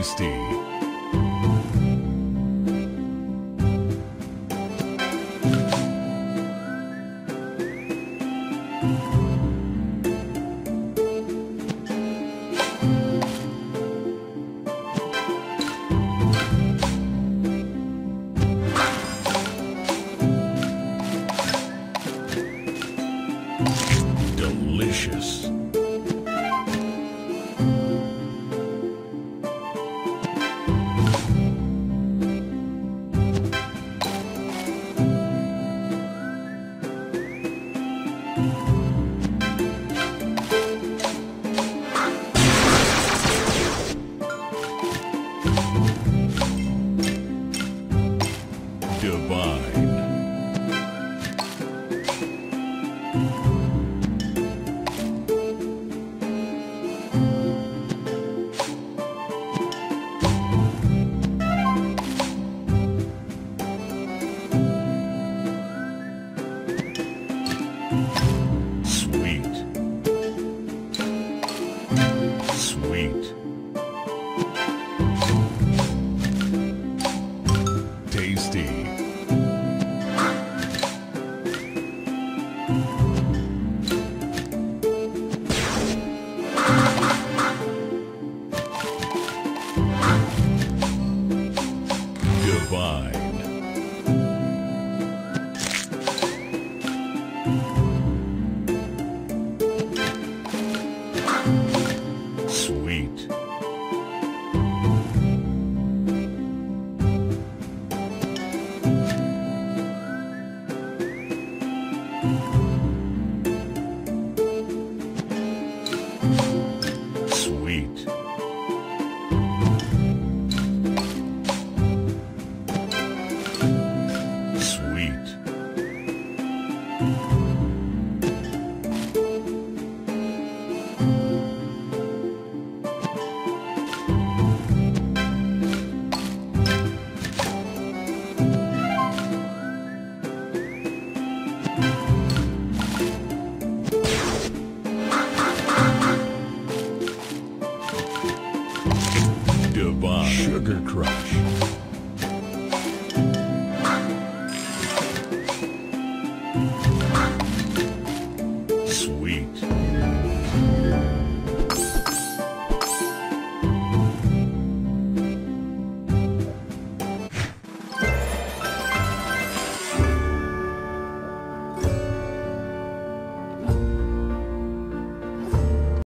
Tasty. Divine. Sugar Crush.